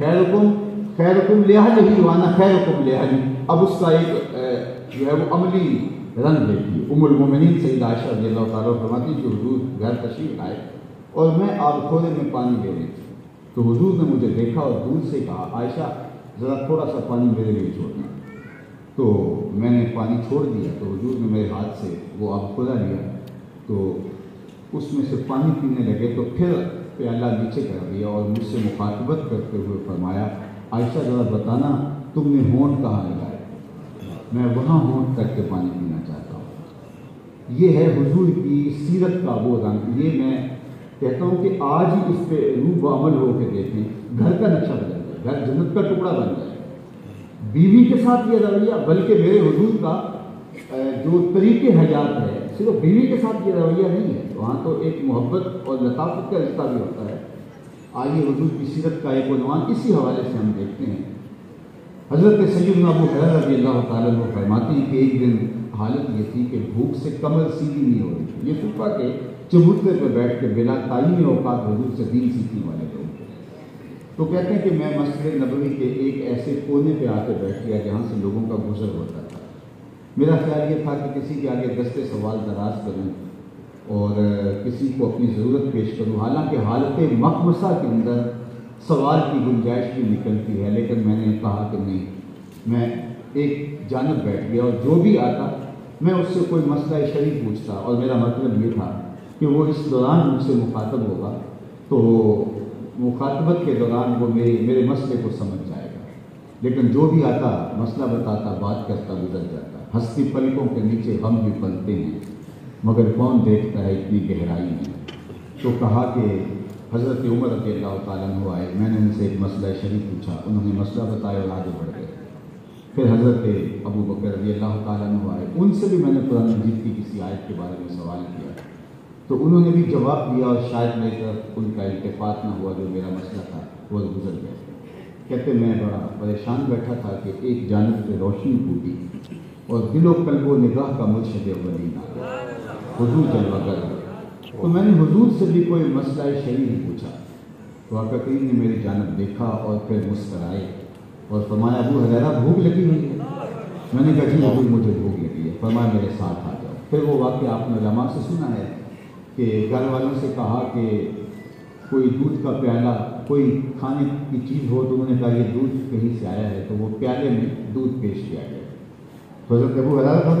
खैरकुम खैरकुम लिहाज वाना खैरकुम लिहाज अब उसका एक जो है वो अमली रंग देखिए उमुलमिन सईद आयशा रज़ी अल्लाह फरमाती कि हुजूर घर तशरीफ़ लाए और मैं आबखोरे में पानी दे रही थी। तो हुजूर ने मुझे देखा और दूर से कहा, आयशा, ज़रा थोड़ा सा पानी मेरे लिए छोड़ना तो मैंने पानी छोड़ दिया तो हुजूर ने मेरे हाथ से वो आब खुदा लिया। तो उसमें से पानी पीने लगे तो फिर प्याला नीचे कर दिया और मुझसे मुखातबत करते हुए फरमाया, आयशा ज़रा बताना, तुमने होंठ कहाँ लगाया मैं वहाँ होंठ करके पानी पीना चाहता हूँ। ये है हुजूर की सीरत का वो रंग। ये मैं कहता हूँ कि आज ही इस पे रूब अमल होकर देखें, घर का नक्शा बदल जाए, घर जन्नत का टुकड़ा बन जाए। बीवी के साथ ये रवैया, बल्कि मेरे हुजूर का जो तरीके हयात है सिर्फ़ बीवी के साथ ये रवैया नहीं है। वहाँ तो एक मोहब्बत और लताफत का रिश्ता भी होता है। आइए हुजूर की सीरत का एक उनवान इसी हवाले से हम देखते हैं। हज़रत सैद अबू हर रज़ी अल्लाह ताला फरमाते हैं कि एक दिन हालत ये थी कि भूख से कमर सीधी नहीं हो रही ये सुफा के चबूतरे पर बैठ के बिना ताइमी औकात हजूर से दीन सीखने वाले लोग तो कहते हैं कि मैं मस्जिद नबवी के एक ऐसे कोने पे आकर बैठ गया जहाँ से लोगों का गुजर होता था। मेरा ख्याल ये था कि किसी के आगे दस्ते सवाल दराज करूँ और किसी को अपनी ज़रूरत पेश करूँ। हालाँकि हालत मकमसा के अंदर सवाल की गुंजाइश भी निकलती है, लेकिन मैंने कहा कि नहीं। मैं एक जानब बैठ गया और जो भी आता, मैं उससे कोई मसला शरीफ पूछता और मेरा मतलब ये था कि वो इस दौरान मुझसे मुखातब होगा। तो मुखातबत के दौरान वो मेरे मेरे मसले को समझ लेकिन जो भी आता, मसला बताता, बात करता, गुजर जाता। हस्ती पलकों के नीचे हम भी पलते हैं, मगर कौन देखता है इतनी गहराई में? तो कहा कि हज़रत उमर रज़ी अल्लाह तु आए, मैंने उनसे एक मसला शरीफ पूछा, उन्होंने मसला बताया और आगे बढ़ गए। फिर हज़रत अबू बकर रज़ी अल्लाह तु आए, उनसे भी मैंने कुरान मजीद की किसी आयत के बारे में सवाल किया। तो उन्होंने भी जवाब दिया और शायद मेरी तरफ़ उनका इल्तफात ना हुआ, जो मेरा मसला था वह गुजर गया। कहते, मैं बड़ा परेशान बैठा था कि एक जानब से रोशनी फूटी और दिलो कल्बो निगाह का आ गया हजूर जलवागर तो मैंने हुजूर से भी कोई मसला शरी नहीं पूछा। तो आका करीम ने मेरी जानब देखा और फिर मुस्कराए और फरमाया, अबू हजरा भूख लगी हुई है? मैंने कहा, जी हजूर, मुझे भूख लगी है। फरमाया, मेरे साथ आ जाओ। फिर वो वाक्य आपने लमा से सुना है कि घर वालों से कहा कि कोई दूध का प्याला, कोई खाने की चीज़ हो तो उन्होंने कहा, ये दूध कहीं से आया है? तो वो प्याले में दूध पेश किया गया। फजल जब अबू हजरा